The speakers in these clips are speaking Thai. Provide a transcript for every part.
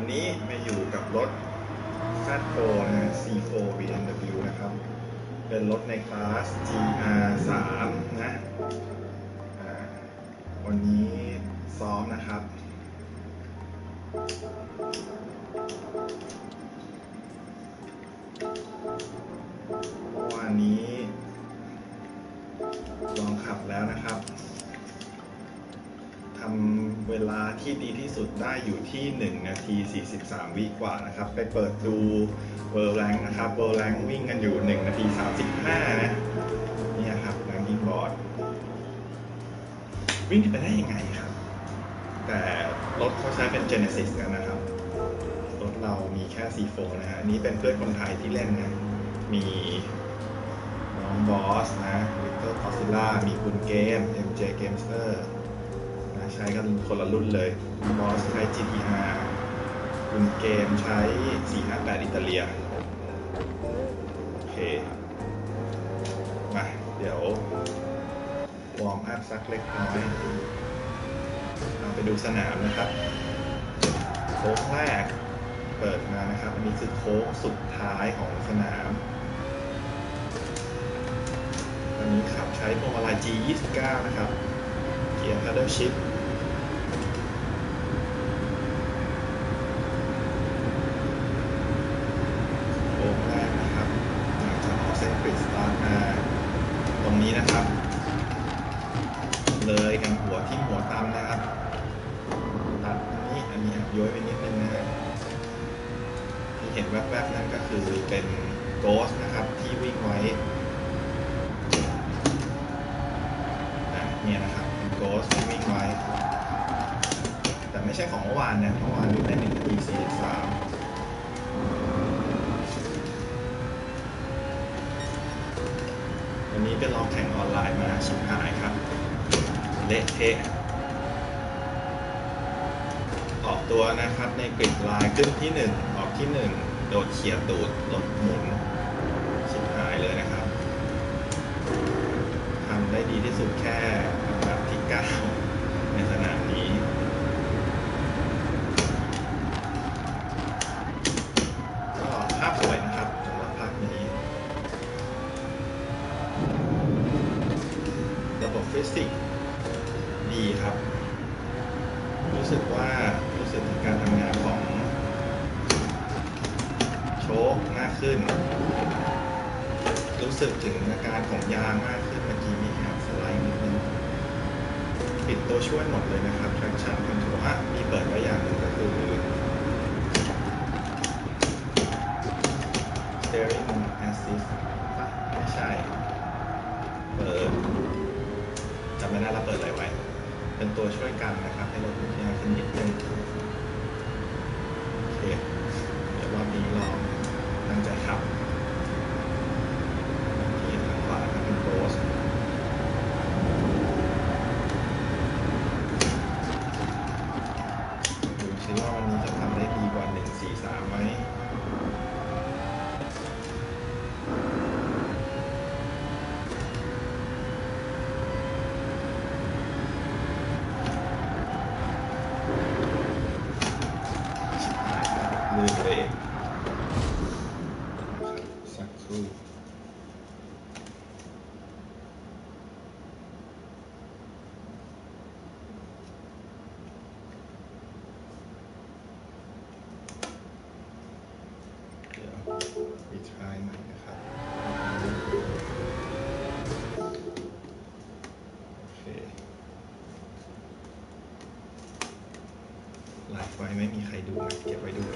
วันนี้มาอยู่กับรถ Z4 นะฮะ C4 BMW นะครับ เป็นรถในคลาส GR3 นะอ่าวันนี้ซ้อมนะครับวานนี้ลองขับแล้วนะครับทำเวลาที่ดีที่สุดได้อยู่ที่1นา ที 43 วิกว่านะครับ ไปเปิดดู world rank นะครับ world rank วิ่งกันอยู่ 1 นาที 35 นะเนี่ยครับ ranking board วิ่งไปได้ยังไงครับ แต่รถเขาใช้เป็น Genesis กันนะครับ รถเรามีแค่ Z4 นะฮะนี้เป็นเพื่อนคนไทยที่เล่นนะ มีน้องบอสนะ Little c o s i l l a มีคุณเกม MJ Gamester ใช้กันคนละรุ่นเลย บอสใช้ GTR คุณเกมใช้ 458 อิตาเลีย โอเค มา เดี๋ยว วอร์มอัพสักเล็กน้อย เราไปดูสนามนะครับ โค้งแรกเปิดมานะครับ อันนี้คือโค้งสุดท้ายของสนามอันนี้ขับใช้พวงมาลัย G29 นะครับ เกียร์ paddle shift เก็บไว้ดู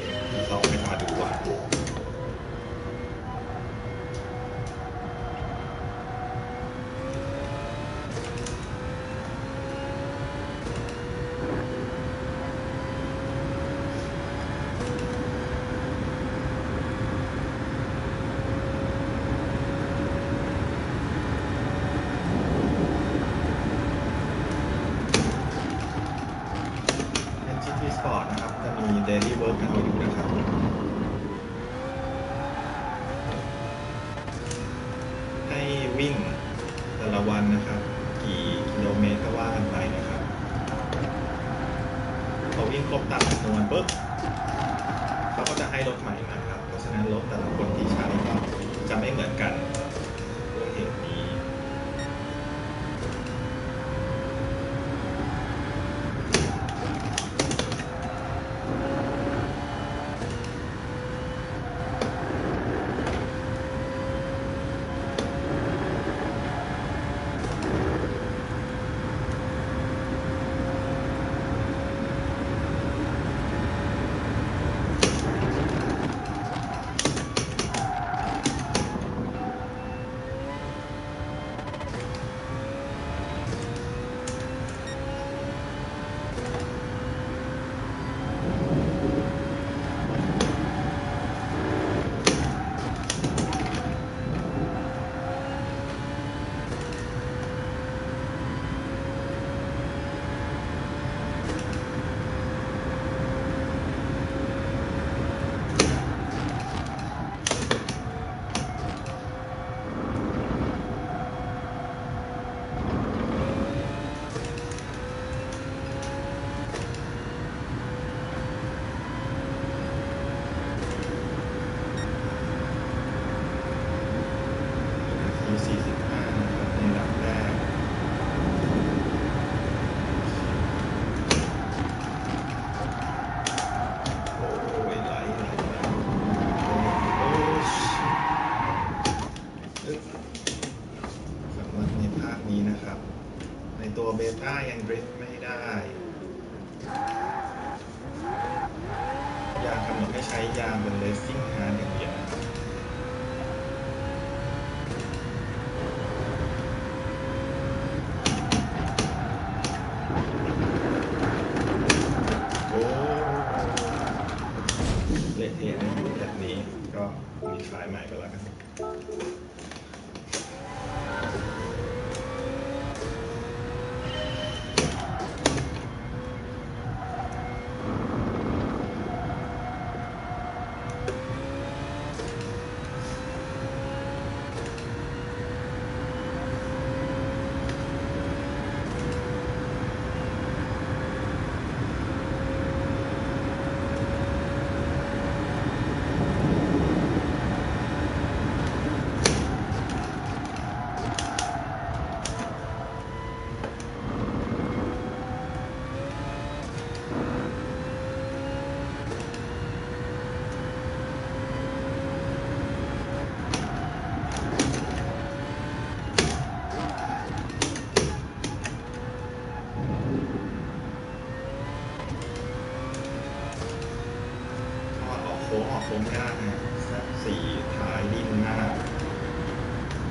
โค้งออกโค้งหน้านะครับสีถ่ายดีข้าหน้า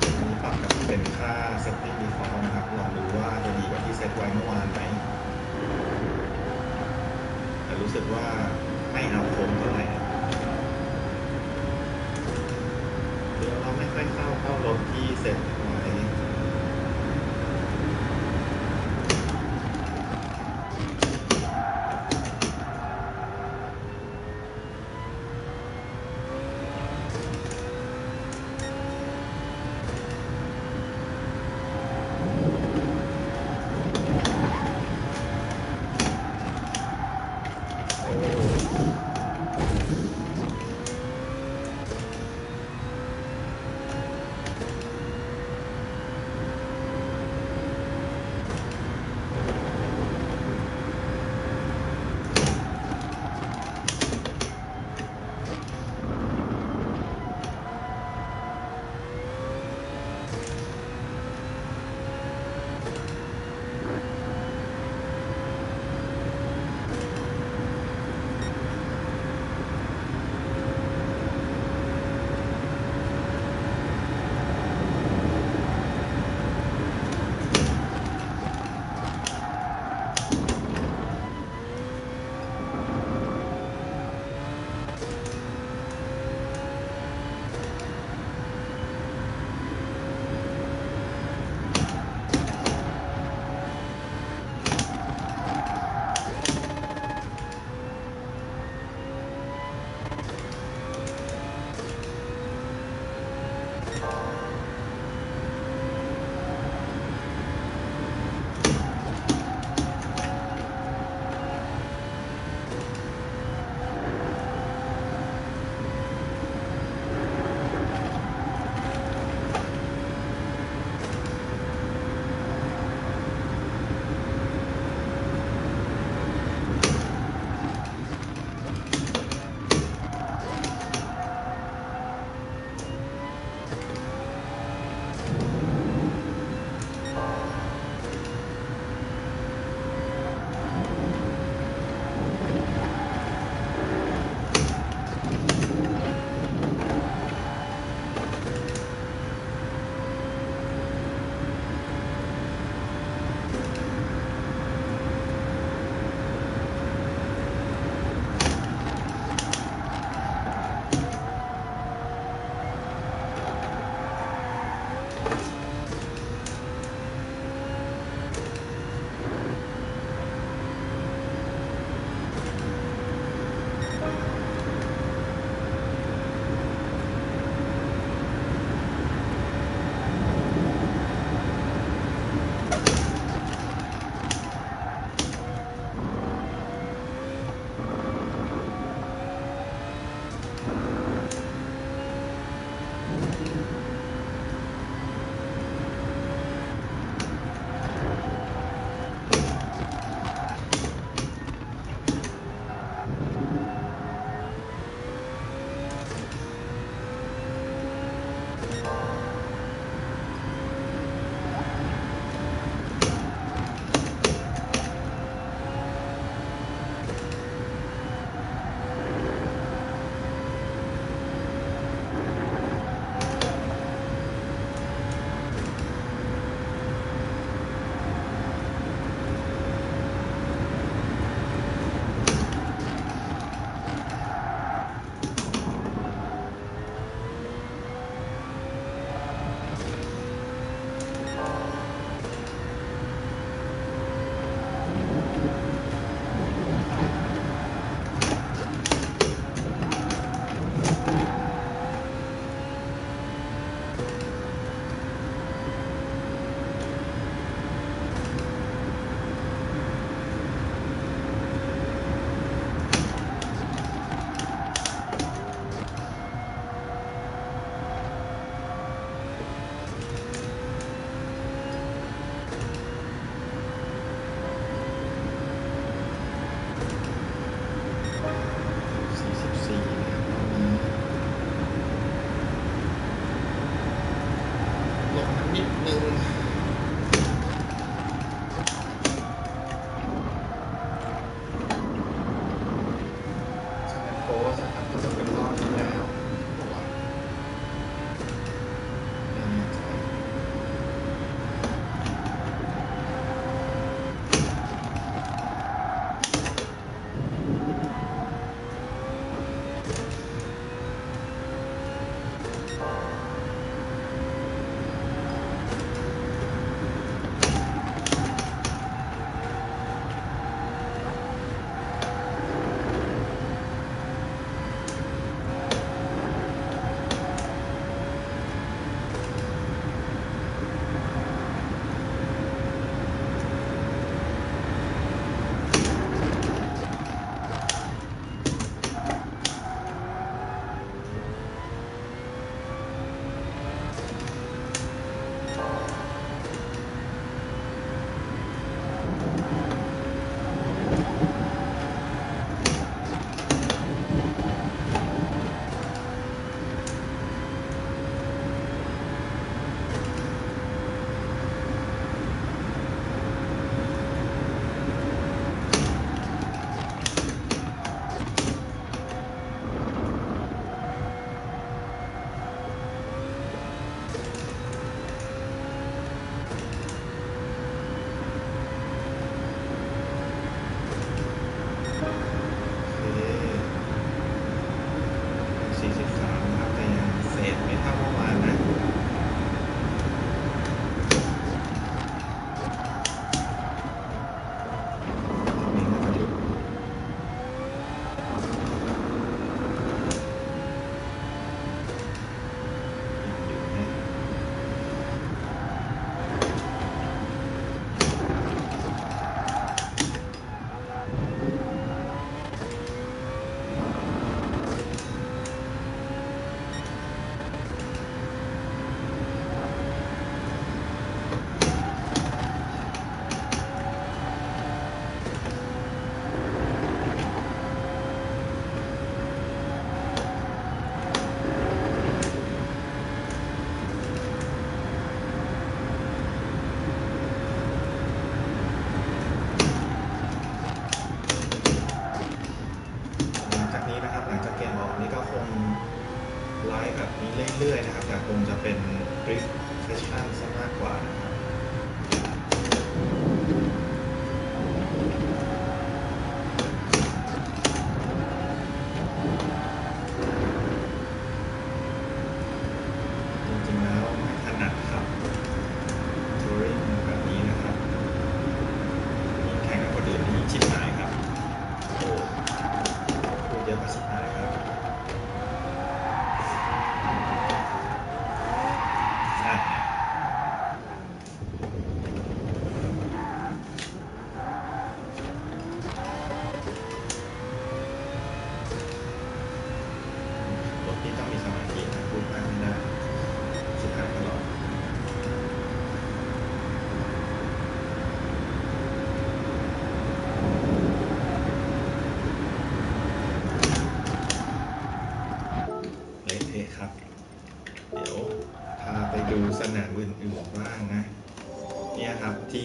กมีปรับกัเป็นค่าเซตติมี default นะครับ ลองดูว่าจะดีกว่าที่เซตไว้เมื่อวานไหม แต่รู้สึกว่าไม่เอาโค้งเท่าไหร่เดี๋ยวเราไม่ค่อยเข้าเข้ารถที่เซตไว้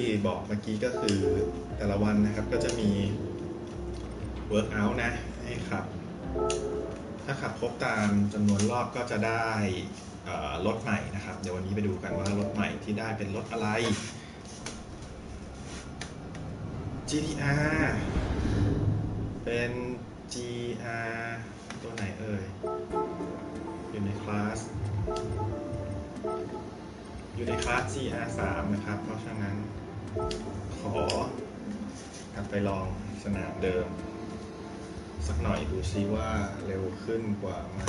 บที่บอกเมื่อกี้ก็คือแต่ละวันนะครับก็จะมี workout นะให้ขับ ถ้าขับครบตามจำนวนรอบก็จะได้รถใหม่นะครับ เดี๋ยววันนี้ไปดูกันว่ารถใหม่ที่ได้เป็นรถอะไร GTR เป็น GR ตัวไหนเอ่ย อยู่ในคลาส อยู่ในคลาส GR3 นะครับ เพราะฉะนั้น ขอกลับไปลองสนามเดิม สักหน่อยดูซิว่าเร็วขึ้นกว่าไหม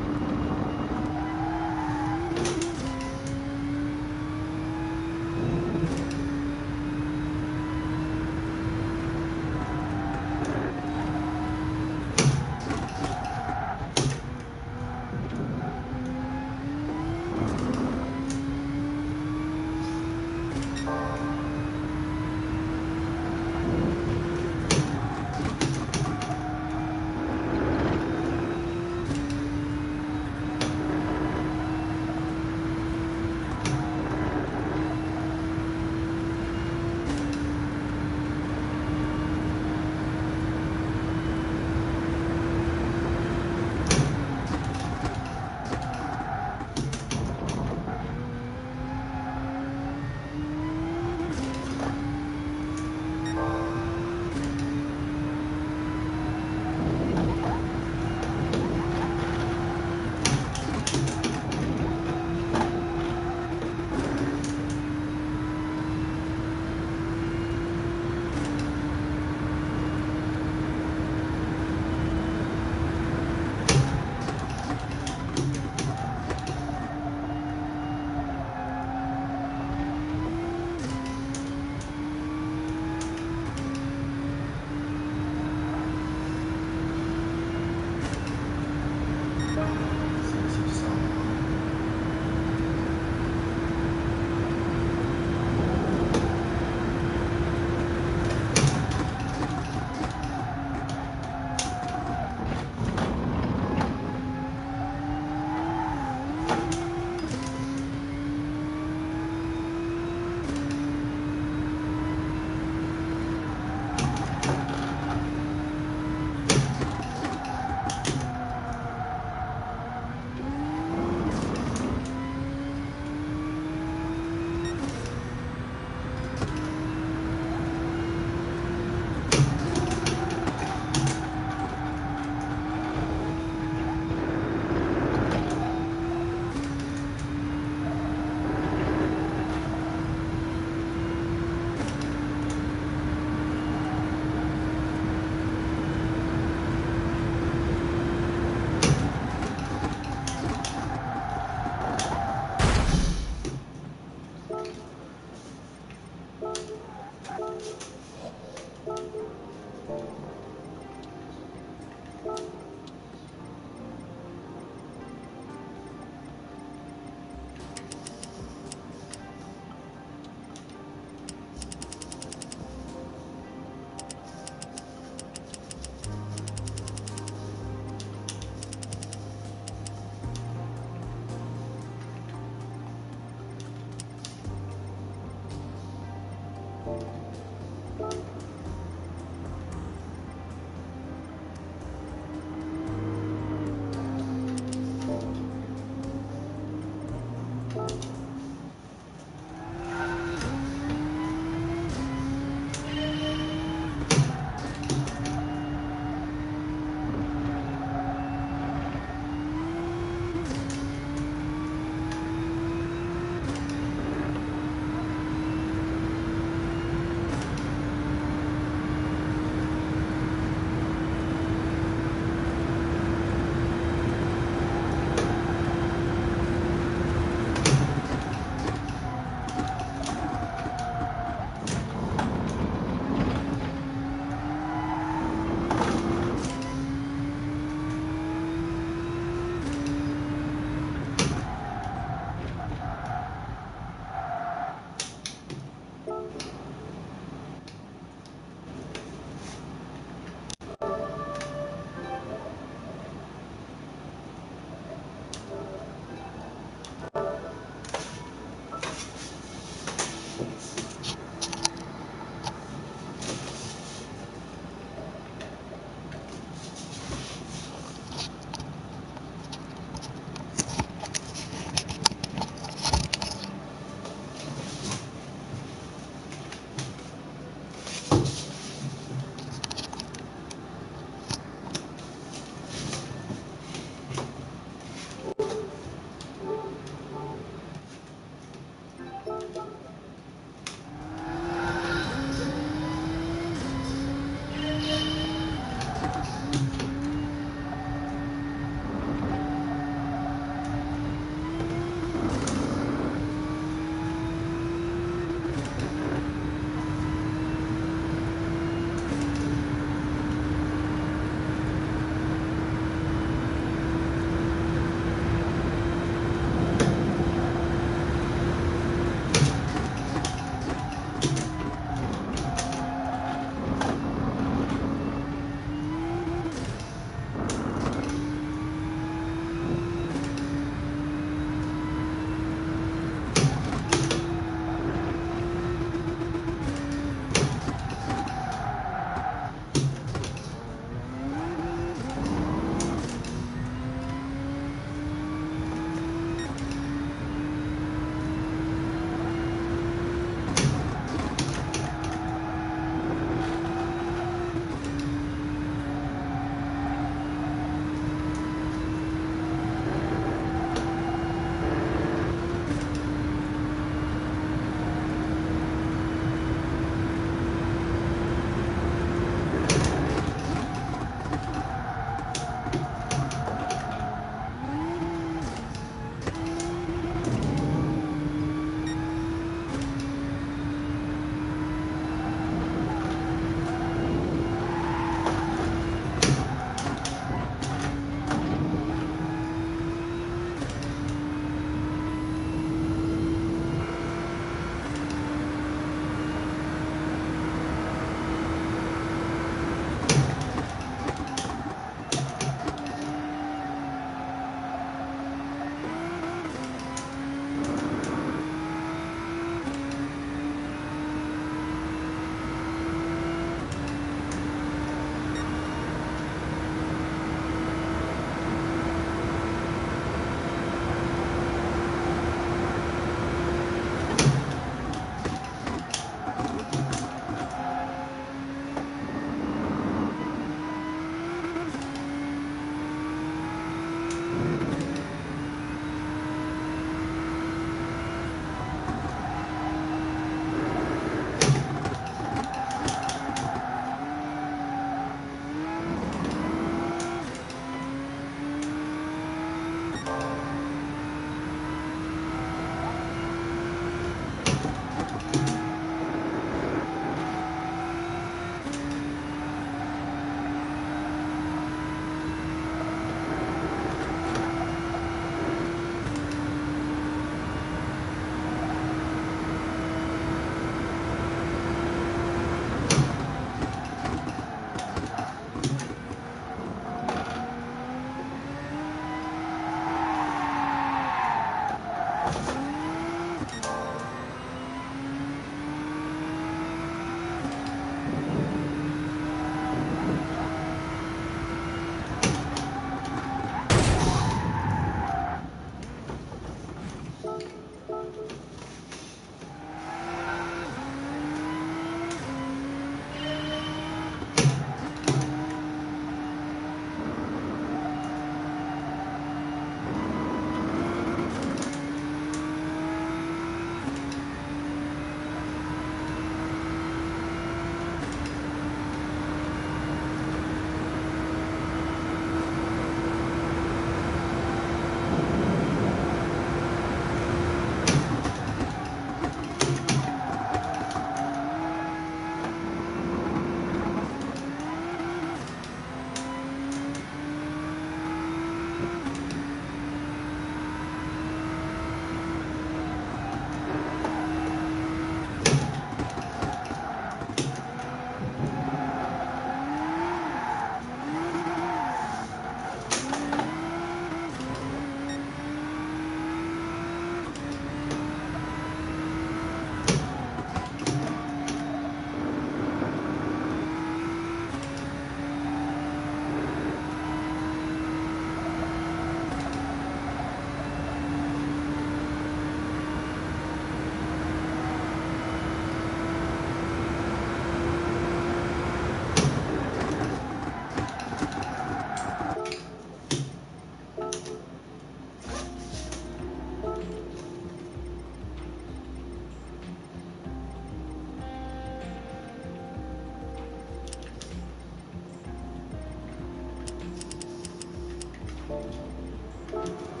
すごい。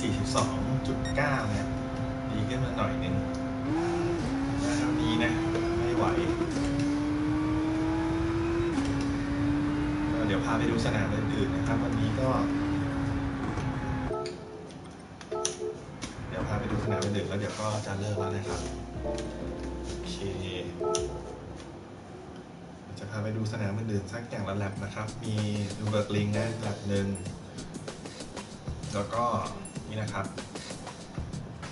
42.9นะดีขึ้นมาหน่อยหนึ่งนะเท่านี้นะ ไม่ไหว เดี๋ยวพาไปดูสนามอื่นๆนะครับ วันนี้ก็ เดี๋ยวพาไปดูสนามอื่นๆแล้วเดี๋ยวก็จะเลิกแล้วนะครับ โอเคจะพาไปดูสนามอื่นๆสักอย่างละแลบนะครับ มีดูเบิร์กลิงนะแลบหนึ่ง แล้วก็ นี่นะครับ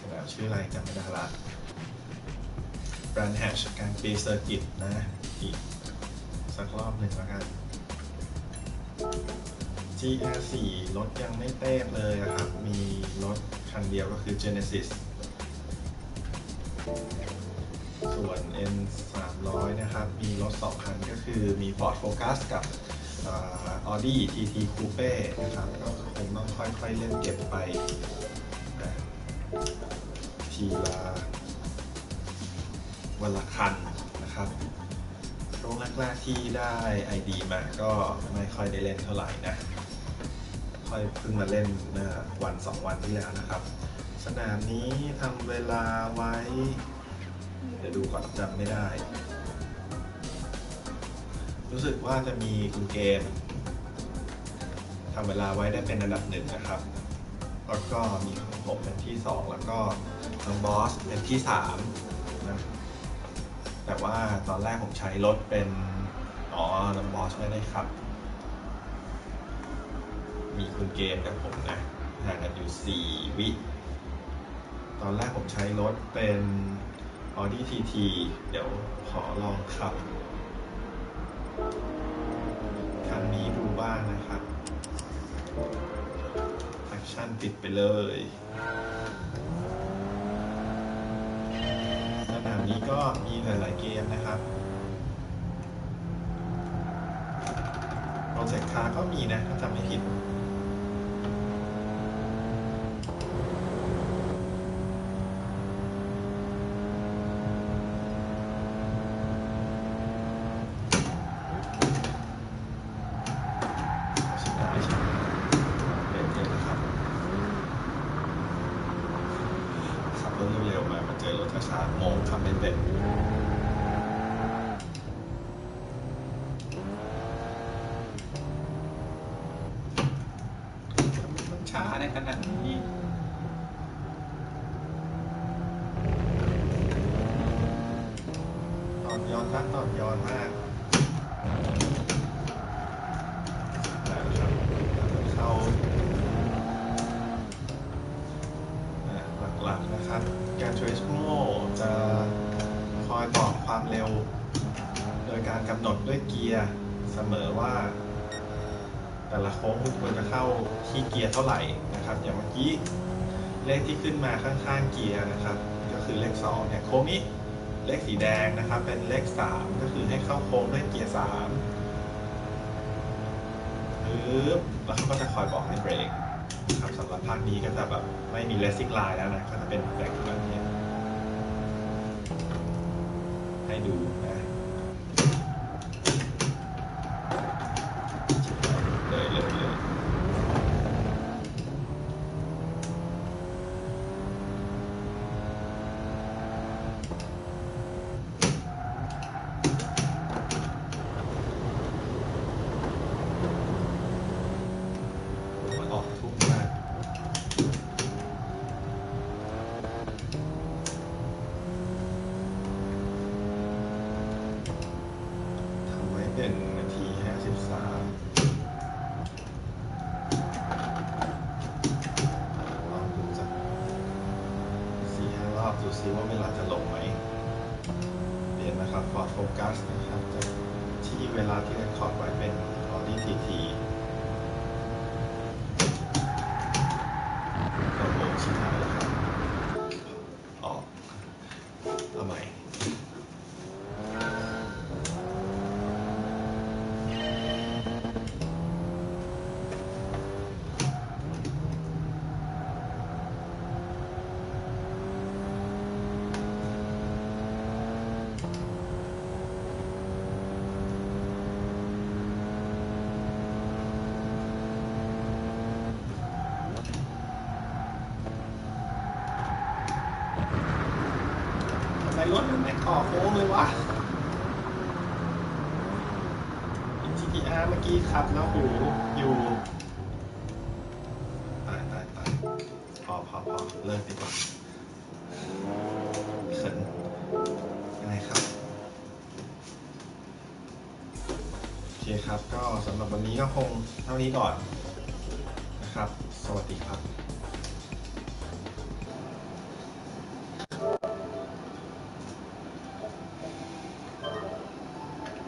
สนามชื่ออะไรจำไม่ได้ละแบรนด์แฮชการปีเซอร์กิตนะอีกสักรอบหนึ่งแล้วกัน GR4 รถยังไม่เต้มเลยครับ มีรถคันเดียวก็คือ Genesis ส่วน N 300 นะครับ มีรถ2คันก็คือมี Ford Focus กับ Audi TT Coupe นะครับ ก็คงต้องค่อยๆเล่นเก็บไปทีละวันละคันนะครับช่วงแรกๆที่ได้ ID มาก็ไม่ค่อยได้เล่นเท่าไหร่นะ ค่อยเพิ่งมาเล่นเมื่อวันสองวันที่แล้วนะครับ สนามนี้ทำเวลาไว้ เดี๋ยวดูก่อนจำไม่ได้ รู้สึกว่าจะมีคุณเกม ทำเวลาไว้ได้เป็นอันดับหนึ่งนะครับ แล้วก็มีของผมเป็นที่สองแล้วก็น้องบอสเป็นที่สามนะแต่ว่าตอนแรกผมใช้รถเป็น อ๋อน้องบอสไม่ได้ขับ มีคุณเกมกับผมนะห่างกันอยู่ 4 วิ ตอนแรกผมใช้รถเป็น Audi TT เดี๋ยวขอลองขับคันนี้ดูบ้างนะครับ แอคชั่นปิดไปเลยสนามนี้ก็มีหลาย ๆ เกมนะครับโปรเจกต์คาร์ก็มีนะ ถ้าจำไม่ผิด ชนะไม่ชนะเป็นเยอะนะครับ ขับรถเร็วๆมามาเจอรถช้าๆงงขับไม่เป็นทำไมมันช้าในขนาดนี้ตอนย้อนมากตอนย้อนมากนะครับเข้า อ่าหลักๆนะครับ การ Turismo จะคอยบอกความเร็ว โดยการกำหนดด้วยเกียร์เสมอว่า แต่ละโค้งคุณควรจะเข้าที่เกียร์เท่าไหร่นะครับ อย่างเมื่อกี้เลขที่ขึ้นมาข้างๆเกียร์นะครับ ก็คือเลข2เนี่ยโค้งนี้เลขสีแดงนะครับ เป็นเลข 3 ก็คือให้เข้าโค้งด้วยเกียร์3ปึ๊บแล้วเขาก็จะคอยบอกให้เบรก ครับ สำหรับภาคนี้ก็จะแบบไม่มีเลสิกไลน์แล้วนะก็จะเป็นแบบแบบนี้ให้ดูนะ